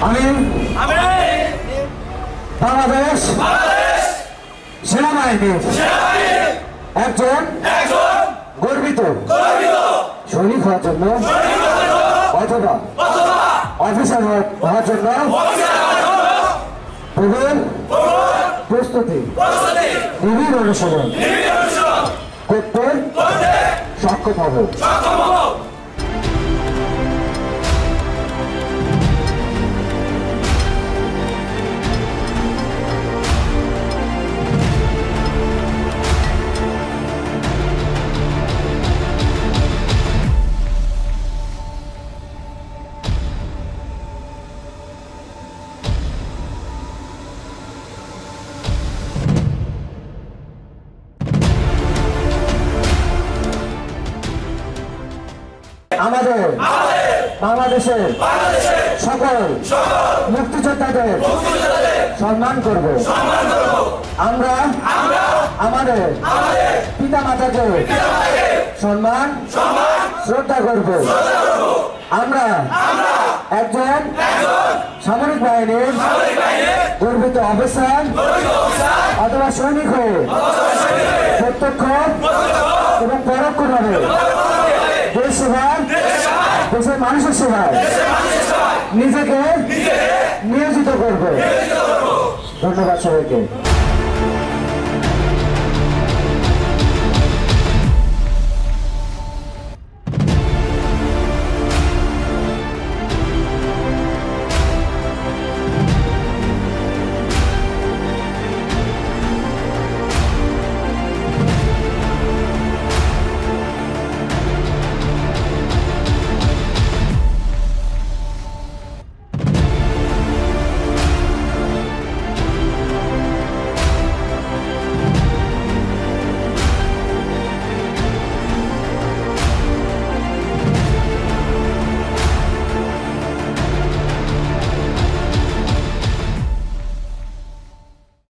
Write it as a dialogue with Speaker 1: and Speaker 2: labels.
Speaker 1: আমি
Speaker 2: আমি
Speaker 1: বাংলাদেশ।
Speaker 2: বাংলাদেশ।
Speaker 1: সেনাবাহিনীর একজন।
Speaker 2: একজন।
Speaker 1: গর্বিত।
Speaker 2: গর্বিত।
Speaker 1: সৈনিক হওয়ার জন্য। অথবা। অফিসার হওয়ার জন্য।
Speaker 2: জন্য।
Speaker 1: প্রস্তুতি।
Speaker 2: প্রস্তুতি।
Speaker 1: নিবিড় অনুসরণ করতে সক্ষম হব। আমাদের, বাংলাদেশের সকল মুক্তিযোদ্ধাদের সম্মান করব। আমরা আমাদের পিতা মাতাকে সম্মান, শ্রদ্ধা করব। আমরা একজন সামরিক বাহিনীর
Speaker 2: গর্বিত অফিসার
Speaker 1: অথবা সৈনিক হয়ে প্রত্যক্ষ এবং পরোক্ষভাবে দেশ সেবায় দেশের মানুষের সেবায় নিজেকে নিয়োজিত করবে। ধন্যবাদ সবাইকে।